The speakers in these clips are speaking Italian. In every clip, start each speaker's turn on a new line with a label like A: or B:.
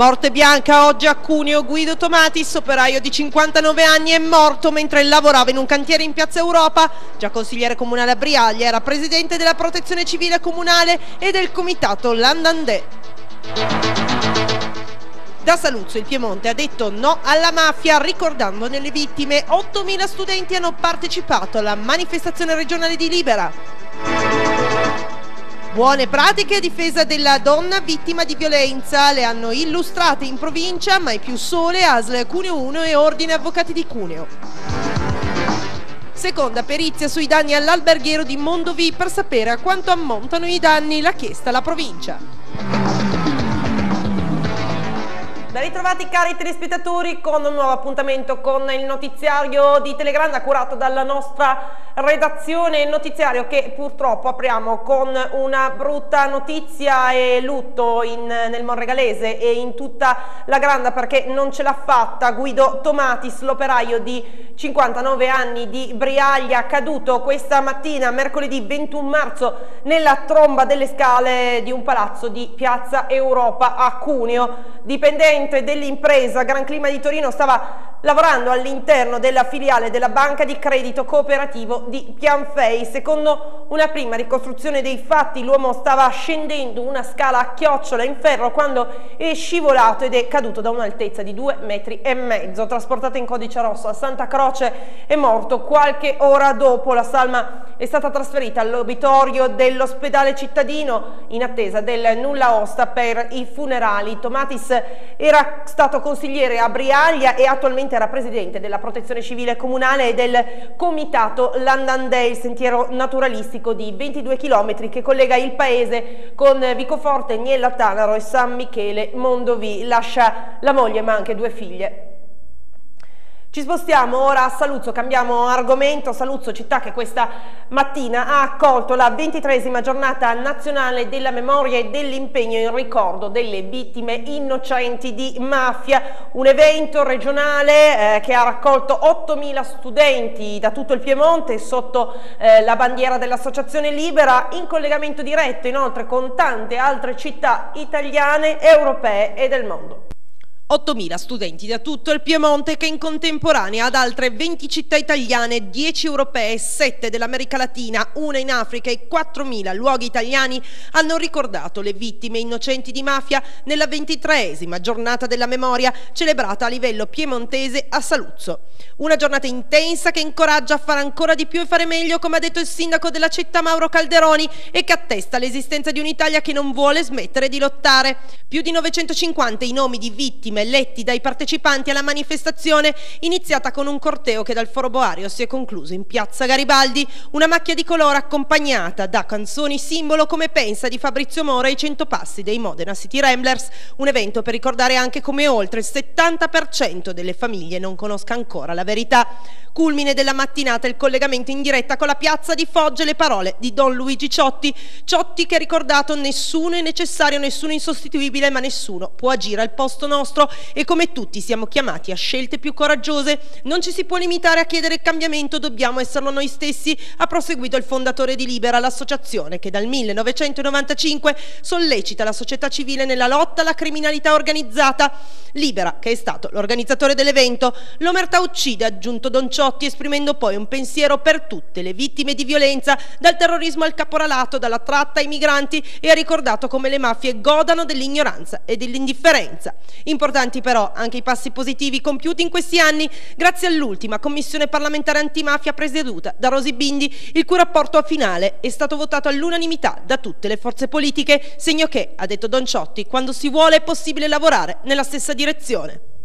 A: Morte bianca oggi a Cuneo, Guido Tomatis, operaio di 59 anni, è morto mentre lavorava in un cantiere in Piazza Europa. Già consigliere comunale a Briaglia, era presidente della protezione civile comunale e del comitato Landandè. Da Saluzzo il Piemonte ha detto no alla mafia ricordandone le vittime. 8.000 studenti hanno partecipato alla manifestazione regionale di Libera. Buone pratiche a difesa della donna vittima di violenza le hanno illustrate in provincia mai più sole ASL Cuneo 1 e Ordine Avvocati di Cuneo. Seconda perizia sui danni all'alberghiero di Mondovì per sapere a quanto ammontano i danni l'ha chiesta la provincia. Ben ritrovati cari telespettatori con un nuovo appuntamento con il notiziario di Telegranda curato dalla nostra redazione, il notiziario che purtroppo apriamo con una brutta notizia e lutto in, nel Monregalese e in tutta la Granda perché non ce l'ha fatta Guido Tomatis, l'operaio di 59 anni di Briaglia, caduto questa mattina, mercoledì 21 marzo, nella tromba delle scale di un palazzo di Piazza Europa a Cuneo, dipendente presidente dell'impresa Gran Clima di Torino stava lavorando all'interno della filiale della banca di credito cooperativo di Pianfei. Secondo una prima ricostruzione dei fatti l'uomo stava scendendo una scala a chiocciola in ferro quando è scivolato ed è caduto da un'altezza di due metri e mezzo. Trasportato in codice rosso a Santa Croce è morto qualche ora dopo. La salma è stata trasferita all'obitorio dell'ospedale cittadino in attesa del nulla osta per i funerali. Tomatis era stato consigliere a Briaglia e attualmente era presidente della protezione civile comunale e del comitato Landandè, il sentiero naturalistico di 22 km che collega il paese con Vicoforte, Niella Tanaro e San Michele Mondovì. Lascia la moglie ma anche due figlie. Ci spostiamo ora a Saluzzo, cambiamo argomento, Saluzzo città che questa mattina ha accolto la ventitresima giornata nazionale della memoria e dell'impegno in ricordo delle vittime innocenti di mafia, un evento regionale eh, che ha raccolto 8.000 studenti da tutto il Piemonte sotto eh, la bandiera dell'Associazione Libera in collegamento diretto inoltre con tante altre città italiane, europee e del mondo. 8.000 studenti da tutto il Piemonte che in contemporanea ad altre 20 città italiane, 10 europee, 7 dell'America Latina, una in Africa e 4.000 luoghi italiani hanno ricordato le vittime innocenti di mafia nella ventitreesima giornata della memoria celebrata a livello piemontese a Saluzzo. Una giornata intensa che incoraggia a fare ancora di più e fare meglio, come ha detto il sindaco della città Mauro Calderoni, e che attesta l'esistenza di un'Italia che non vuole smettere di lottare. Più di 950 i nomi di vittime insieme letti dai partecipanti alla manifestazione iniziata con un corteo che dal Foro Boario si è concluso in piazza Garibaldi, una macchia di colore accompagnata da canzoni simbolo come Pensa di Fabrizio Mora e i 100 passi dei Modena City Ramblers, un evento per ricordare anche come oltre il 70% delle famiglie non conosca ancora la verità. Culmine della mattinata il collegamento in diretta con la piazza di Foggia le parole di Don Luigi Ciotti, Ciotti che ha ricordato nessuno è necessario, nessuno è insostituibile, ma nessuno può agire al posto nostro e come tutti siamo chiamati a scelte più coraggiose. Non ci si può limitare a chiedere il cambiamento, dobbiamo esserlo noi stessi, ha proseguito il fondatore di Libera, l'associazione che dal 1995 sollecita la società civile nella lotta alla criminalità organizzata. Libera, che è stato l'organizzatore dell'evento, l'omertà uccide, ha aggiunto Don Ciotti, esprimendo poi un pensiero per tutte le vittime di violenza, dal terrorismo al caporalato, dalla tratta ai migranti e ha ricordato come le mafie godano dell'ignoranza e dell'indifferenza. Importante Importanti però anche i passi positivi compiuti in questi anni grazie all'ultima commissione parlamentare antimafia presieduta da Rosi Bindi, il cui rapporto finale è stato votato all'unanimità da tutte le forze politiche, segno che, ha detto Don Ciotti, quando si vuole è possibile lavorare nella stessa direzione.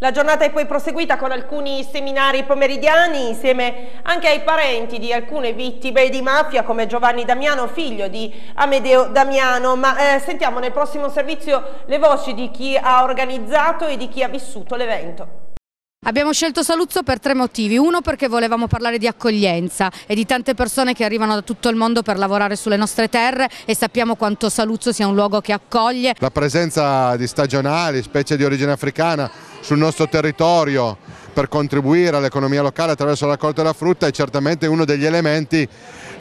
A: La giornata è poi proseguita con alcuni seminari pomeridiani insieme anche ai parenti di alcune vittime di mafia come Giovanni Damiano, figlio di Amedeo Damiano, ma eh, sentiamo nel prossimo servizio le voci di chi ha organizzato e di chi ha vissuto l'evento.
B: Abbiamo scelto Saluzzo per tre motivi, uno perché volevamo parlare di accoglienza e di tante persone che arrivano da tutto il mondo per lavorare sulle nostre terre e sappiamo quanto Saluzzo sia un luogo che accoglie.
C: La presenza di stagionali, specie di origine africana sul nostro territorio per contribuire all'economia locale attraverso la raccolta della frutta è certamente uno degli elementi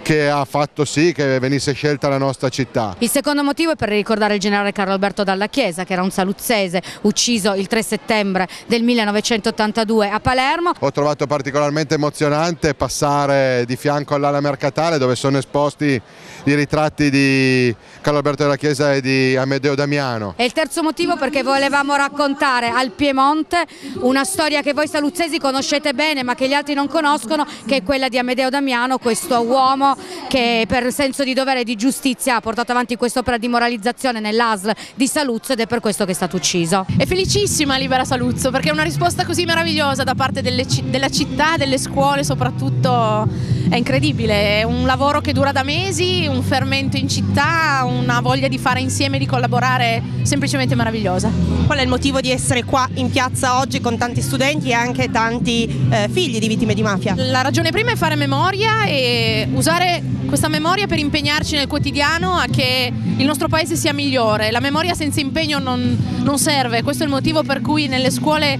C: che ha fatto sì che venisse scelta la nostra città.
B: Il secondo motivo è per ricordare il generale Carlo Alberto Dalla Chiesa, che era un saluzzese ucciso il 3 settembre del 1982 a Palermo.
C: Ho trovato particolarmente emozionante passare di fianco all'ala mercatale dove sono esposti i ritratti di Carlo Alberto della Chiesa e di Amedeo Damiano.
B: E il terzo motivo perché volevamo raccontare al Piemonte una storia che voi saluzzesi conoscete bene ma che gli altri non conoscono, che è quella di Amedeo Damiano, questo uomo che per senso di dovere e di giustizia ha portato avanti quest'opera di moralizzazione nell'ASL di Saluzzo ed è per questo che è stato ucciso.
D: È felicissima Libera Saluzzo perché è una risposta così meravigliosa da parte delle, della città, delle scuole soprattutto, è incredibile, è un lavoro che dura da mesi, un fermento in città, una voglia di fare insieme, di collaborare semplicemente meravigliosa.
A: Qual è il motivo di essere qua in piazza oggi con tanti studenti e anche tanti eh, figli di vittime di mafia?
D: La ragione prima è fare memoria e usare questa memoria per impegnarci nel quotidiano a che il nostro paese sia migliore. La memoria senza impegno non, non serve, questo è il motivo per cui nelle scuole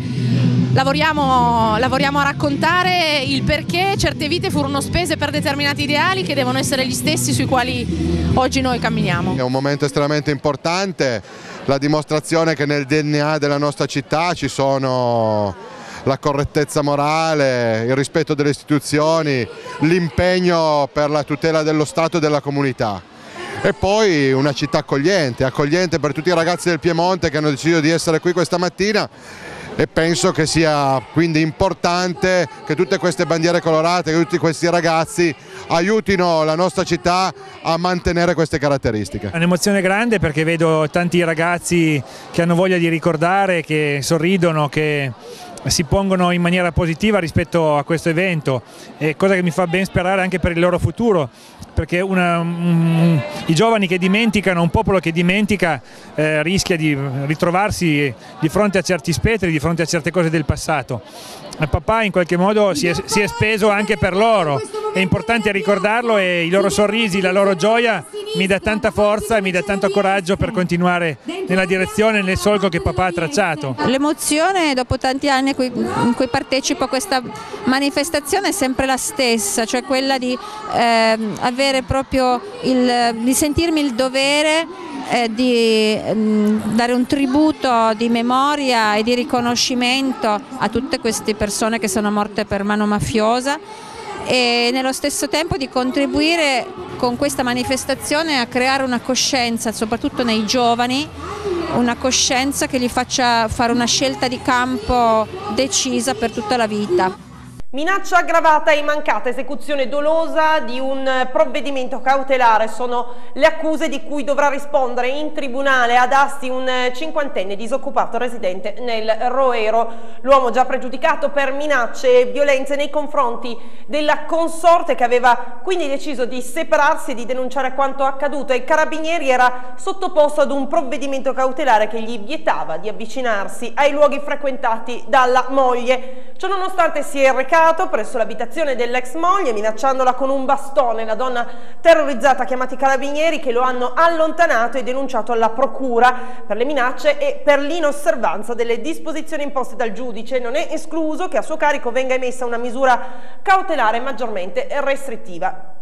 D: lavoriamo, lavoriamo, a raccontare il perché certe vite furono spese per determinati ideali che devono essere gli stessi sui quali oggi noi camminiamo.
C: È un momento estremamente importante, la dimostrazione che nel DNA della nostra città ci sono la correttezza morale, il rispetto delle istituzioni, l'impegno per la tutela dello Stato e della comunità. E poi una città accogliente, accogliente per tutti i ragazzi del Piemonte che hanno deciso di essere qui questa mattina e penso che sia quindi importante che tutte queste bandiere colorate, che tutti questi ragazzi aiutino la nostra città a mantenere queste caratteristiche.
E: È un'emozione grande perché vedo tanti ragazzi che hanno voglia di ricordare, che sorridono, che si pongono in maniera positiva rispetto a questo evento, e cosa che mi fa ben sperare anche per il loro futuro, perché una, um, i giovani che dimenticano, un popolo che dimentica eh, rischia di ritrovarsi di fronte a certi spettri, di fronte a certe cose del passato. Papà in qualche modo si è, si è speso anche per loro, è importante ricordarlo e i loro sorrisi, la loro gioia mi dà tanta forza e mi dà tanto coraggio per continuare nella direzione, nel solco che papà ha tracciato.
F: L'emozione dopo tanti anni in cui partecipo a questa manifestazione è sempre la stessa, cioè quella di eh, proprio il, di sentirmi il dovere eh, di mh, mm, dare un tributo di memoria e di riconoscimento a tutte queste persone che sono morte per mano mafiosa e nello stesso tempo di contribuire con questa manifestazione a creare una coscienza, soprattutto nei giovani, una coscienza che gli faccia fare una scelta di campo decisa per tutta la vita.
A: Minaccia aggravata e mancata esecuzione dolosa di un provvedimento cautelare sono le accuse di cui dovrà rispondere in tribunale ad Asti un cinquantenne disoccupato residente nel Roero. L'uomo già pregiudicato per minacce e violenze nei confronti della consorte che aveva quindi deciso di separarsi e di denunciare quanto accaduto e Carabinieri era sottoposto ad un provvedimento cautelare che gli vietava di avvicinarsi ai luoghi frequentati dalla moglie. Ciononostante si è recato attaccato presso l'abitazione dell'ex moglie minacciandola con un bastone. La donna terrorizzata ha chiamato i carabinieri che lo hanno allontanato e denunciato alla procura per le minacce e per l'inosservanza delle disposizioni imposte dal giudice. Non è escluso che a suo carico venga emessa una misura cautelare maggiormente restrittiva.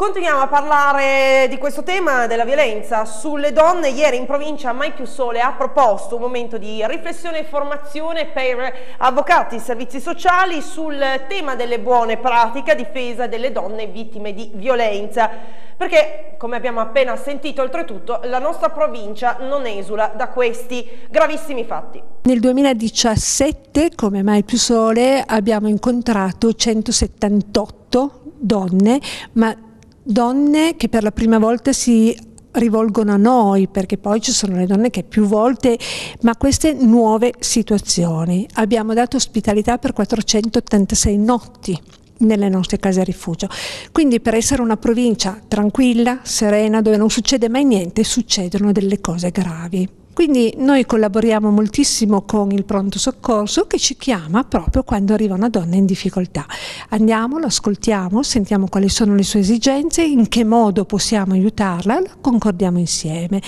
A: Continuiamo a parlare di questo tema della violenza sulle donne. Ieri in provincia Mai Più Sole ha proposto un momento di riflessione e formazione per avvocati e servizi sociali sul tema delle buone pratiche a difesa delle donne vittime di violenza. Perché, come abbiamo appena sentito, oltretutto la nostra provincia non esula da questi gravissimi fatti.
G: Nel 2017, come Mai Più Sole, abbiamo incontrato 178 donne, ma donne che per la prima volta si rivolgono a noi, perché poi ci sono le donne che più volte, ma queste nuove situazioni. Abbiamo dato ospitalità per 486 notti nelle nostre case rifugio. Quindi per essere una provincia tranquilla, serena, dove non succede mai niente, succedono delle cose gravi. Quindi noi collaboriamo moltissimo con il pronto soccorso che ci chiama proprio quando arriva una donna in difficoltà. Andiamo, lo ascoltiamo, sentiamo quali sono le sue esigenze, in che modo possiamo aiutarla, lo concordiamo insieme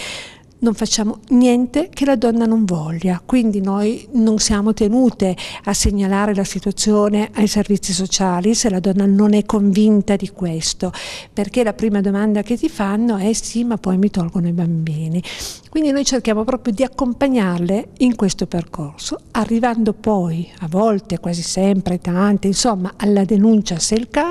G: non facciamo niente che la donna non voglia, quindi noi non siamo tenute a segnalare la situazione ai servizi sociali se la donna non è convinta di questo, perché la prima domanda che ti fanno è sì, ma poi mi tolgono i bambini. Quindi noi cerchiamo proprio di accompagnarle in questo percorso, arrivando poi a volte, quasi sempre, tante, insomma, alla denuncia se è il caso,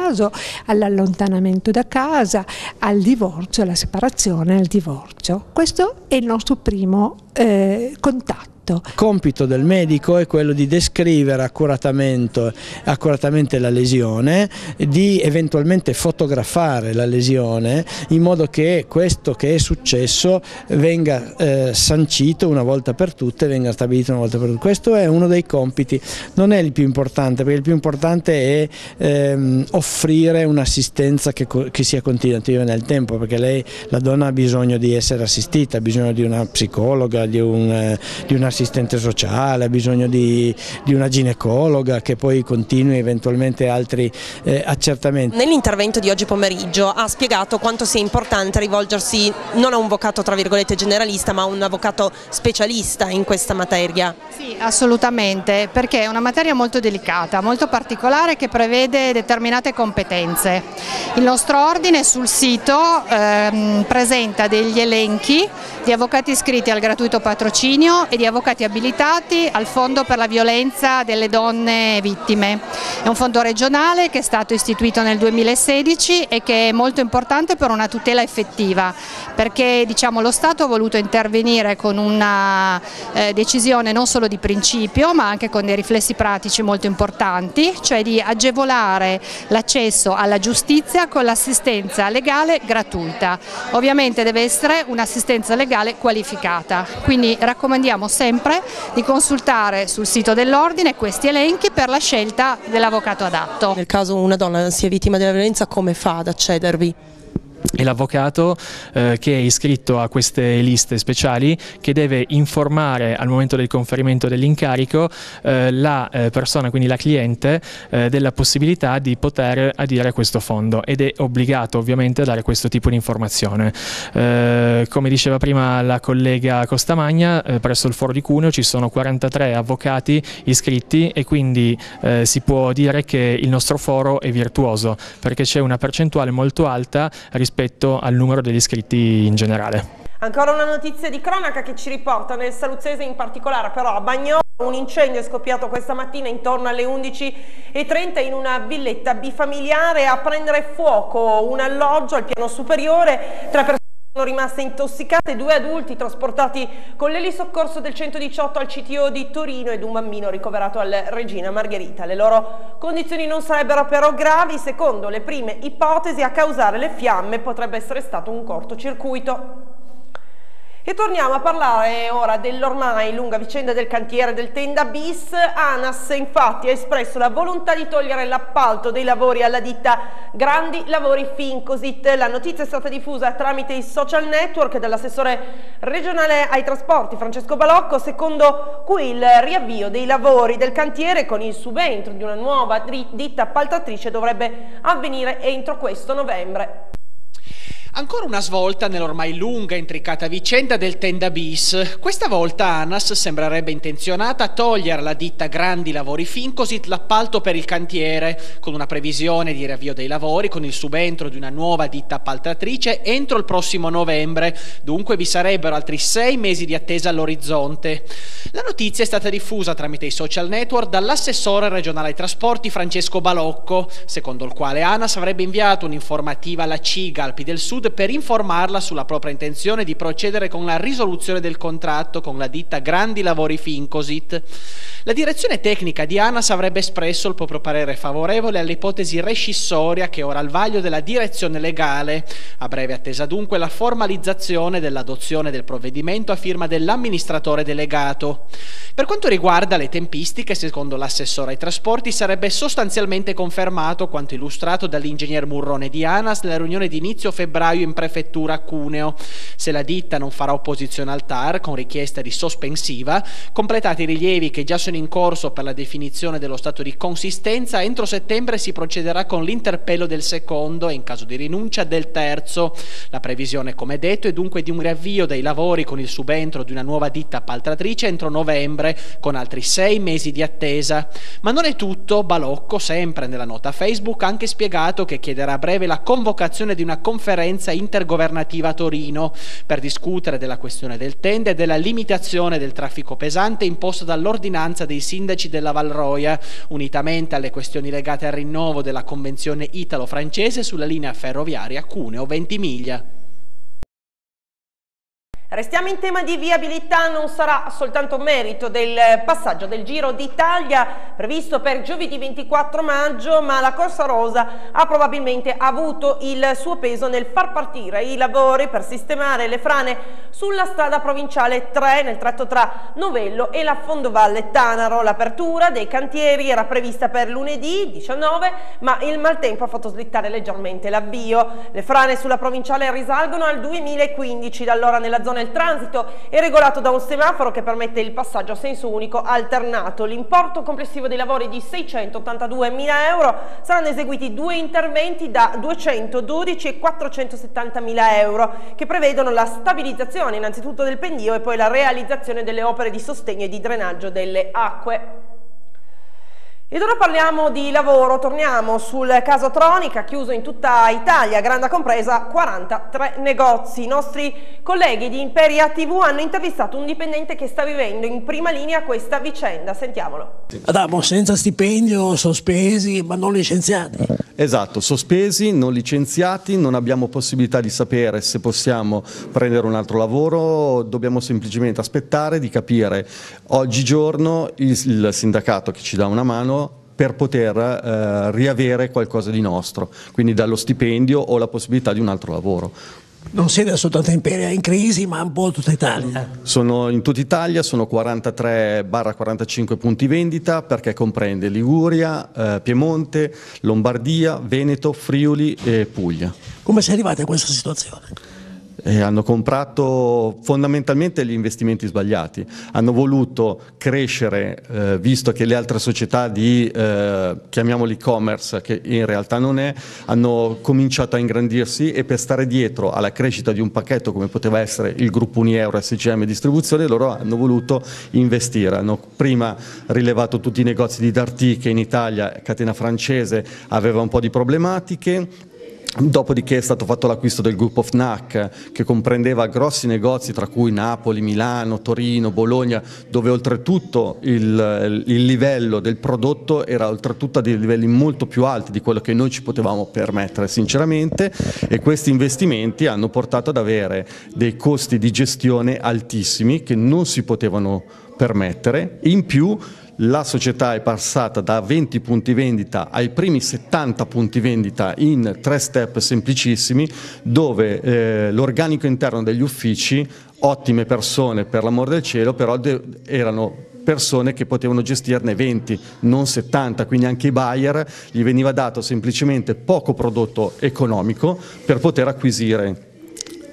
G: all'allontanamento da casa, al divorzio, alla separazione, al divorzio. Questo è il nostro primo eh, contatto
H: Il compito del medico è quello di descrivere accuratamente, accuratamente, la lesione, di eventualmente fotografare la lesione in modo che questo che è successo venga eh, sancito una volta per tutte, venga stabilito una volta per tutte. Questo è uno dei compiti, non è il più importante perché il più importante è ehm, offrire un'assistenza che, che sia continuativa nel tempo perché lei, la donna ha bisogno di essere assistita, ha bisogno di una psicologa, di un, eh, un assistente sociale, ha bisogno di, di, una ginecologa che poi continui eventualmente altri eh, accertamenti.
A: Nell'intervento di oggi pomeriggio ha spiegato quanto sia importante rivolgersi non a un avvocato tra virgolette generalista ma a un avvocato specialista in questa materia.
I: Sì, assolutamente, perché è una materia molto delicata, molto particolare che prevede determinate competenze. Il nostro ordine sul sito ehm, presenta degli elenchi di avvocati iscritti al gratuito patrocinio e di avvocati abilitati al Fondo per la violenza delle donne vittime. È un fondo regionale che è stato istituito nel 2016 e che è molto importante per una tutela effettiva perché diciamo, lo Stato ha voluto intervenire con una eh, decisione non solo di principio ma anche con dei riflessi pratici molto importanti, cioè di agevolare l'accesso alla giustizia con l'assistenza legale gratuita. Ovviamente deve essere un'assistenza legale qualificata, quindi raccomandiamo sempre di consultare sul sito dell'ordine questi elenchi per la scelta dell'avvocato adatto.
A: Nel caso una donna sia vittima della violenza come fa ad accedervi?
J: È l'avvocato eh, che è iscritto a queste liste speciali che deve informare al momento del conferimento dell'incarico eh, la eh, persona, quindi la cliente, eh, della possibilità di poter adire a questo fondo ed è obbligato ovviamente a dare questo tipo di informazione. Eh, come diceva prima la collega Costamagna, eh, presso il foro di Cuneo ci sono 43 avvocati iscritti e quindi si può dire che il nostro foro è virtuoso perché c'è una percentuale molto alta rispetto rispetto al numero degli iscritti in generale.
A: Ancora una notizia di cronaca che ci riporta nel Saluzzese in particolare però a Bagnolo un incendio è scoppiato questa mattina intorno alle 11.30 in una villetta bifamiliare a prendere fuoco un alloggio al piano superiore, tre persone sono rimaste intossicate, due adulti trasportati con l'elisoccorso del 118 al CTO di Torino ed un bambino ricoverato al Regina Margherita. Le loro condizioni non sarebbero però gravi, secondo le prime ipotesi a causare le fiamme potrebbe essere stato un cortocircuito. E torniamo a parlare ora dell'ormai lunga vicenda del cantiere del Tenda Bis. ANAS infatti ha espresso la volontà di togliere l'appalto dei lavori alla ditta Grandi Lavori Fincosit. La notizia è stata diffusa tramite i social network dall'assessore regionale ai trasporti Francesco Balocco, secondo cui il riavvio dei lavori del cantiere con il subentro di una nuova ditta appaltatrice dovrebbe avvenire entro questo novembre.
K: Ancora una svolta nell'ormai lunga e intricata vicenda del Tenda Bis. Questa volta ANAS sembrerebbe intenzionata a togliere alla ditta Grandi Lavori Fincosit l'appalto per il cantiere, con una previsione di riavvio dei lavori con il subentro di una nuova ditta appaltatrice entro il prossimo novembre. Dunque vi sarebbero altri sei mesi di attesa all'orizzonte. La notizia è stata diffusa tramite i social network dall'assessore regionale ai trasporti Francesco Balocco, secondo il quale ANAS avrebbe inviato un'informativa alla CIGA Alpi del Sud per informarla sulla propria intenzione di procedere con la risoluzione del contratto con la ditta Grandi Lavori Fincosit. La direzione tecnica di ANAS avrebbe espresso il proprio parere favorevole all'ipotesi rescissoria che ora al vaglio della direzione legale. A breve attesa dunque la formalizzazione dell'adozione del provvedimento a firma dell'amministratore delegato. Per quanto riguarda le tempistiche, secondo l'assessore ai trasporti, sarebbe sostanzialmente confermato quanto illustrato dall'ingegner Murrone di ANAS nella riunione di inizio febbraio febbraio in prefettura a Cuneo. Se la ditta non farà opposizione al TAR con richiesta di sospensiva, completati i rilievi che già sono in corso per la definizione dello stato di consistenza, entro settembre si procederà con l'interpello del secondo e in caso di rinuncia del terzo. La previsione, come detto, è dunque di un riavvio dei lavori con il subentro di una nuova ditta appaltatrice entro novembre, con altri sei mesi di attesa. Ma non è tutto, Balocco, sempre nella nota Facebook, ha anche spiegato che chiederà a breve la convocazione di una conferenza intergovernativa a Torino per discutere della questione del tende e della limitazione del traffico pesante imposta dall'ordinanza dei sindaci della Valroia, unitamente alle questioni legate al rinnovo della convenzione italo-francese sulla linea ferroviaria Cuneo-Ventimiglia.
A: Restiamo in tema di viabilità, non sarà soltanto merito del passaggio del Giro d'Italia previsto per giovedì 24 maggio, ma la Corsa Rosa ha probabilmente avuto il suo peso nel far partire i lavori per sistemare le frane sulla strada provinciale 3 nel tratto tra Novello e la Fondovalle Tanaro. L'apertura dei cantieri era prevista per lunedì 19, ma il maltempo ha fatto slittare leggermente l'avvio. Le frane sulla provinciale risalgono al 2015, da allora nella zona il transito è regolato da un semaforo che permette il passaggio a senso unico alternato. L'importo complessivo dei lavori di 682 mila euro saranno eseguiti due interventi da 212 e 470 mila euro che prevedono la stabilizzazione innanzitutto del pendio e poi la realizzazione delle opere di sostegno e di drenaggio delle acque. Ed ora parliamo di lavoro, torniamo sul caso Tronica, chiuso in tutta Italia, grande compresa 43 negozi. I nostri colleghi di Imperia TV hanno intervistato un dipendente che sta vivendo in prima linea questa vicenda, sentiamolo.
L: Adamo, senza stipendio, sospesi, ma non licenziati.
M: Esatto, sospesi, non licenziati, non abbiamo possibilità di sapere se possiamo prendere un altro lavoro, dobbiamo semplicemente aspettare di capire oggigiorno il, sindacato che ci dà una mano per poter eh, riavere qualcosa di nostro, quindi dallo stipendio o la possibilità di un altro lavoro.
L: Non siete soltanto Imperia in crisi, ma un po' tutta Italia.
M: Sono in tutta Italia, sono 43-45 punti vendita perché comprende Liguria, eh, Piemonte, Lombardia, Veneto, Friuli e Puglia.
L: Come sei arrivati a questa situazione?
M: Eh, hanno comprato fondamentalmente gli investimenti sbagliati, hanno voluto crescere eh, visto che le altre società di, eh, chiamiamoli e-commerce, che in realtà non è, hanno cominciato a ingrandirsi e per stare dietro alla crescita di un pacchetto come poteva essere il gruppo Unieuro SCM Distribuzione, loro hanno voluto investire, hanno prima rilevato tutti i negozi di Darty che in Italia, catena francese, aveva un po' di problematiche, Dopodiché è stato fatto l'acquisto del gruppo FNAC che comprendeva grossi negozi tra cui Napoli, Milano, Torino, Bologna dove oltretutto il, il, livello del prodotto era oltretutto a dei livelli molto più alti di quello che noi ci potevamo permettere sinceramente. E questi investimenti hanno portato ad avere dei costi di gestione altissimi che non si potevano permettere. In più la società è passata da 20 punti vendita ai primi 70 punti vendita in tre step semplicissimi dove eh, l'organico interno degli uffici, ottime persone per l'amor del cielo, però erano persone che potevano gestirne 20, non 70, quindi anche i buyer gli veniva dato semplicemente poco prodotto economico per poter acquisire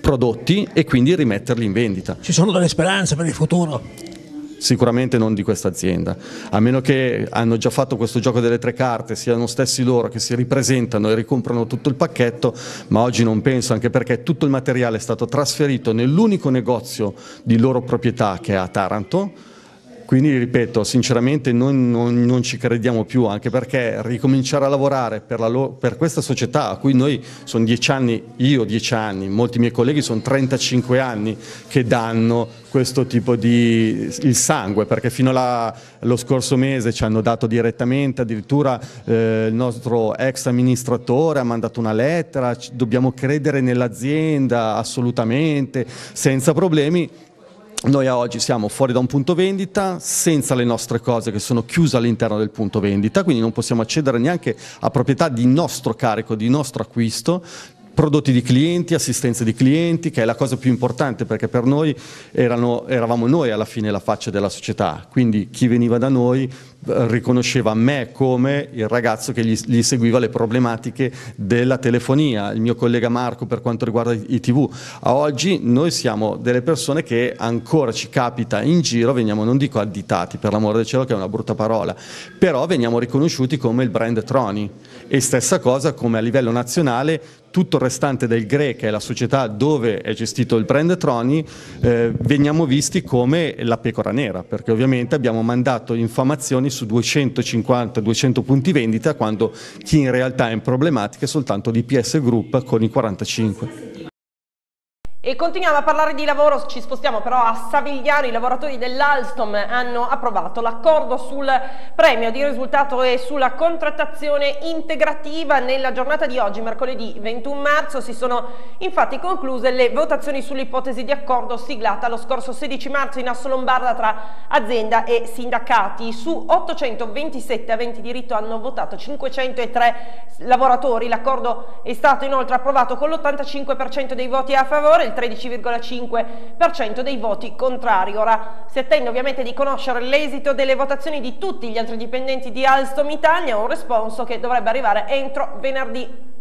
M: prodotti e quindi rimetterli in vendita.
L: Ci sono delle speranze per il futuro?
M: Sicuramente non di questa azienda, a meno che hanno già fatto questo gioco delle tre carte, siano stessi loro che si ripresentano e ricomprano tutto il pacchetto, ma oggi non penso, anche perché tutto il materiale è stato trasferito nell'unico negozio di loro proprietà che è a Taranto, quindi ripeto, sinceramente non, non, non, ci crediamo più, anche perché ricominciare a lavorare per, la, per, questa società a cui noi sono dieci anni, io dieci anni, molti miei colleghi sono 35 anni che danno questo tipo di il sangue, perché fino allo scorso mese ci hanno dato direttamente, addirittura eh, il nostro ex amministratore ha mandato una lettera, dobbiamo credere nell'azienda assolutamente, senza problemi noi oggi siamo fuori da un punto vendita, senza le nostre cose che sono chiuse all'interno del punto vendita, quindi non possiamo accedere neanche a proprietà di nostro carico, di nostro acquisto, prodotti di clienti, assistenza di clienti, che è la cosa più importante perché per noi erano, eravamo noi alla fine la faccia della società, quindi chi veniva da noi riconosceva me come il ragazzo che gli, gli, seguiva le problematiche della telefonia, il mio collega Marco per quanto riguarda i tv. A oggi noi siamo delle persone che ancora ci capita in giro, veniamo non dico additati per l'amore del cielo che è una brutta parola, però veniamo riconosciuti come il brand Troni e stessa cosa come a livello nazionale tutto il restante del GRE, che è la società dove è gestito il brand Troni, eh, veniamo visti come la pecora nera, perché ovviamente abbiamo mandato informazioni su 250-200 punti vendita, quando chi in realtà è in problematica è soltanto l'IPS Group con i 45.
A: E continuiamo a parlare di lavoro, ci spostiamo però a Savigliano, i lavoratori dell'Alstom hanno approvato l'accordo sul premio di risultato e sulla contrattazione integrativa. Nella giornata di oggi, mercoledì 21 marzo, si sono infatti concluse le votazioni sull'ipotesi di accordo siglata lo scorso 16 marzo in Asso Lombarda tra azienda e sindacati. Su 827 aventi diritto hanno votato 503 lavoratori. L'accordo è stato inoltre approvato con l'85% dei voti a favore, 13,5% dei voti contrari. Ora si attende ovviamente di conoscere l'esito delle votazioni di tutti gli altri dipendenti di Alstom Italia, un responso che dovrebbe arrivare entro venerdì.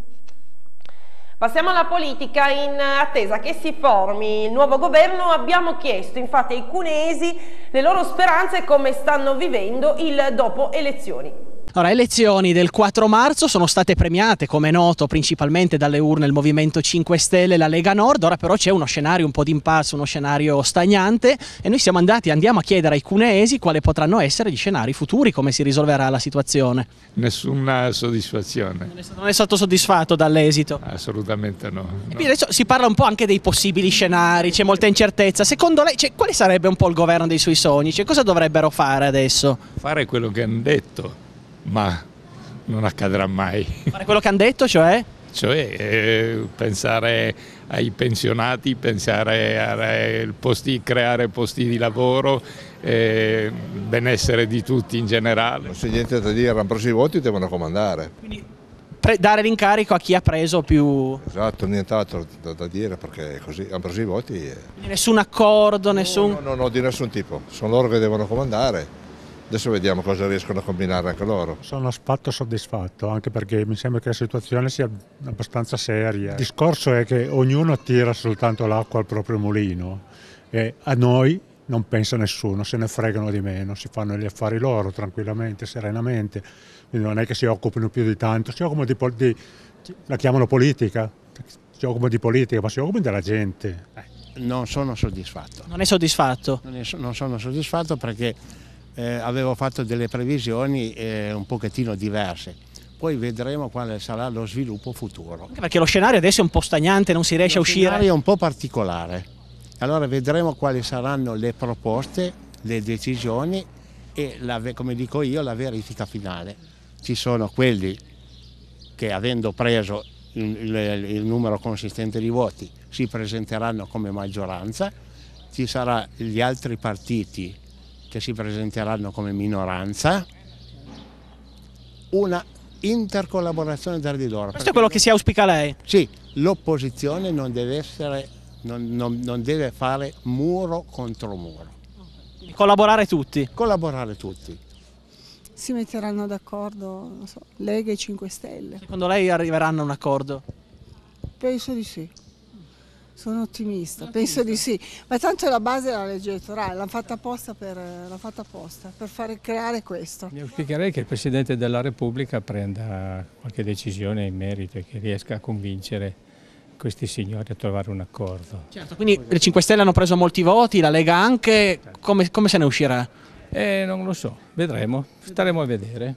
A: Passiamo alla politica in attesa che si formi il nuovo governo. Abbiamo chiesto infatti ai cunesi le loro speranze e come stanno vivendo il dopo elezioni.
K: Ora, elezioni del 4 marzo sono state premiate, come è noto, principalmente dalle urne il Movimento 5 Stelle e la Lega Nord, ora però c'è uno scenario un po' d'impasse, uno scenario stagnante e noi siamo andati, andiamo a chiedere ai cuneesi quali potranno essere gli scenari futuri, come si risolverà la situazione.
N: Nessuna soddisfazione.
K: Non è stato, soddisfatto dall'esito?
N: Assolutamente no.
K: E no. adesso si parla un po' anche dei possibili scenari, c'è molta incertezza. Secondo lei, cioè, quale sarebbe un po' il governo dei suoi sogni? Cioè, cosa dovrebbero fare adesso?
N: Fare quello che hanno detto ma non accadrà mai.
K: Fare quello che hanno detto, cioè?
N: Cioè eh, pensare ai pensionati, pensare a posti, creare posti di lavoro, eh, benessere di tutti in generale.
O: Non c'è niente da dire, hanno preso i voti devono comandare. Quindi
K: dare l'incarico a chi ha preso più...
O: Esatto, nient'altro da, da, dire perché così hanno preso i voti. E...
K: Nessun accordo, nessun...
O: No, no, no, di nessun tipo, sono loro che devono comandare Adesso vediamo cosa riescono a combinare anche loro.
P: Sono affatto soddisfatto, anche perché mi sembra che la situazione sia abbastanza seria. Il discorso è che ognuno tira soltanto l'acqua al proprio mulino e a noi non pensa nessuno, se ne fregano di meno, si fanno gli affari loro tranquillamente, serenamente, quindi non è che si occupino più di tanto, si occupano di, di la chiamano politica, si occupano di politica, ma si occupano della gente.
Q: Eh. Non sono soddisfatto.
K: Non è soddisfatto?
Q: Non, è, non sono soddisfatto perché eh, avevo fatto delle previsioni eh, un pochettino diverse. Poi vedremo quale sarà lo sviluppo futuro.
K: Anche perché lo scenario adesso è un po' stagnante, non si riesce
Q: lo
K: a uscire. Lo
Q: scenario è un po' particolare. Allora vedremo quali saranno le proposte, le decisioni e, la, come dico io, la verifica finale. Ci sono quelli che avendo preso il, il, il numero consistente di voti si presenteranno come maggioranza, ci saranno gli altri partiti che si presenteranno come minoranza, una intercollaborazione tra di loro.
K: Questo è quello che si auspica lei?
Q: Sì, l'opposizione non deve essere, non, non, non deve fare muro contro muro.
K: Collaborare tutti?
Q: Collaborare tutti.
R: Si metteranno d'accordo, so, Lega e 5 Stelle.
K: Secondo lei arriveranno a un accordo?
R: Penso di sì. Sono ottimista, penso di sì, ma tanto la base è la legge elettorale, l'hanno fatta apposta per, fatta apposta per fare, creare questo.
S: Mi auspicherei che il Presidente della Repubblica prenda qualche decisione in merito e che riesca a convincere questi signori a trovare un accordo.
K: Certo, quindi le 5 Stelle hanno preso molti voti, la Lega anche, come, come se ne uscirà?
S: Eh, non lo so, vedremo, staremo a vedere.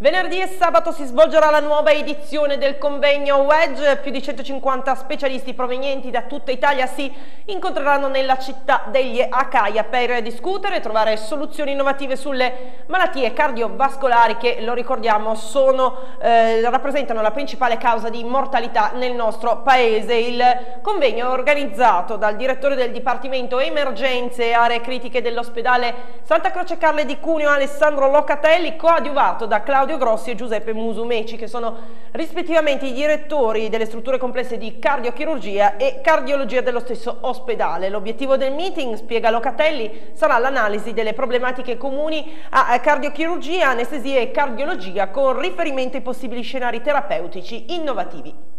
A: Venerdì e sabato si svolgerà la nuova edizione del convegno Wedge, più di 150 specialisti provenienti da tutta Italia si incontreranno nella città degli Acaia per discutere e trovare soluzioni innovative sulle malattie cardiovascolari che, lo ricordiamo, sono, eh, rappresentano la principale causa di mortalità nel nostro paese. Il convegno è organizzato dal direttore del Dipartimento Emergenze e Aree Critiche dell'ospedale Santa Croce Carle di Cuneo, Alessandro Alessandro Locatelli, coadiuvato da Claudio Grossi e Giuseppe Musumeci, che sono rispettivamente i direttori delle strutture complesse di cardiochirurgia e cardiologia dello stesso ospedale. L'obiettivo del meeting, spiega Locatelli, sarà l'analisi delle problematiche comuni a cardiochirurgia, anestesia e cardiologia con riferimento ai possibili scenari terapeutici innovativi.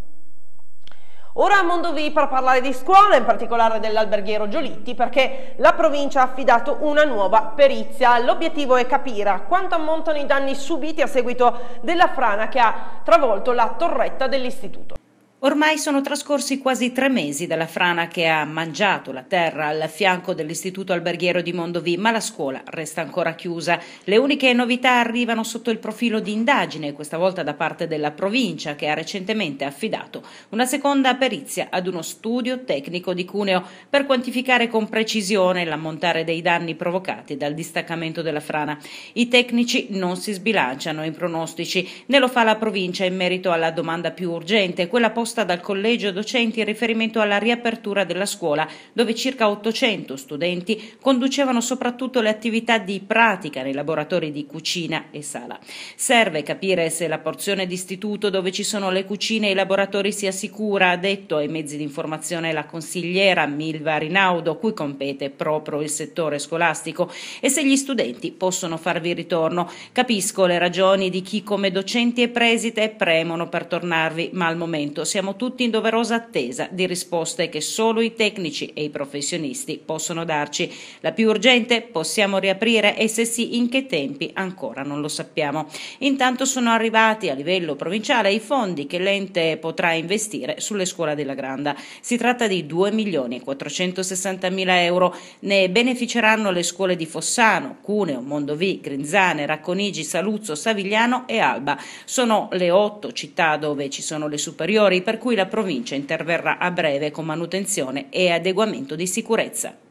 A: Ora a Mondovì per parlare di scuola, in particolare dell'alberghiero Giolitti, perché la provincia ha affidato una nuova perizia. L'obiettivo è capire quanto ammontano i danni subiti a seguito della frana che ha travolto la torretta dell'istituto.
T: Ormai sono trascorsi quasi tre mesi dalla frana che ha mangiato la terra al fianco dell'istituto alberghiero di Mondovì, ma la scuola resta ancora chiusa. Le uniche novità arrivano sotto il profilo di indagine, questa volta da parte della provincia che ha recentemente affidato una seconda perizia ad uno studio tecnico di Cuneo per quantificare con precisione l'ammontare dei danni provocati dal distaccamento della frana. I tecnici non si sbilanciano in pronostici, ne lo fa la provincia in merito alla domanda più urgente, quella posta proposta dal collegio docenti in riferimento alla riapertura della scuola, dove circa 800 studenti conducevano soprattutto le attività di pratica nei laboratori di cucina e sala. Serve capire se la porzione d'istituto dove ci sono le cucine e i laboratori sia sicura, ha detto ai mezzi di informazione la consigliera Milva Rinaudo, cui compete proprio il settore scolastico, e se gli studenti possono farvi ritorno. Capisco le ragioni di chi come docenti e preside premono per tornarvi, ma al momento siamo siamo tutti in doverosa attesa di risposte che solo i tecnici e i professionisti possono darci. La più urgente, possiamo riaprire e se sì in che tempi ancora non lo sappiamo. Intanto sono arrivati a livello provinciale i fondi che l'ente potrà investire sulle scuole della Granda. Si tratta di 2 milioni e 460 mila euro. Ne beneficeranno le scuole di Fossano, Cuneo, Mondovì, Grinzane, Racconigi, Saluzzo, Savigliano e Alba. Sono le otto città dove ci sono le superiori per cui la provincia interverrà a breve con manutenzione e adeguamento di sicurezza.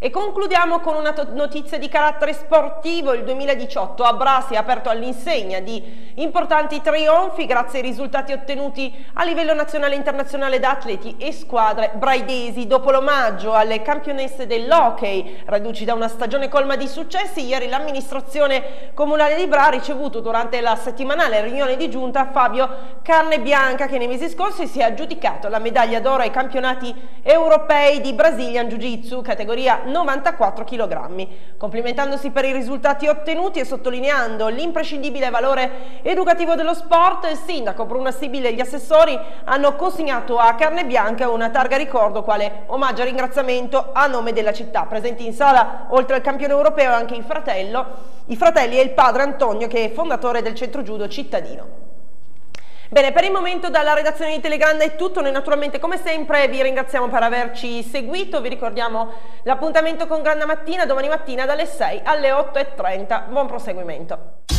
A: E concludiamo con una notizia di carattere sportivo. Il 2018 a Brasi ha aperto all'insegna di importanti trionfi grazie ai risultati ottenuti a livello nazionale e internazionale da atleti e squadre braidesi. Dopo l'omaggio alle campionesse dell'hockey, reduci da una stagione colma di successi, ieri l'amministrazione comunale di Bra ha ricevuto durante la settimanale riunione di giunta Fabio Carne Bianca che nei mesi scorsi si è aggiudicato la medaglia d'oro ai campionati europei di Brazilian Jiu-Jitsu, categoria 94 kg. Complimentandosi per i risultati ottenuti e sottolineando l'imprescindibile valore educativo dello sport, il sindaco Bruno Sibile e gli assessori hanno consegnato a Carne Bianca una targa ricordo quale omaggio e ringraziamento a nome della città. Presenti in sala, oltre al campione europeo, anche il fratello, i fratelli e il padre Antonio che è fondatore del centro judo cittadino. Bene, per il momento dalla redazione di Telegranda è tutto, noi naturalmente come sempre vi ringraziamo per averci seguito, vi ricordiamo l'appuntamento con Granda Mattina domani mattina dalle 6 alle 8.30, buon proseguimento.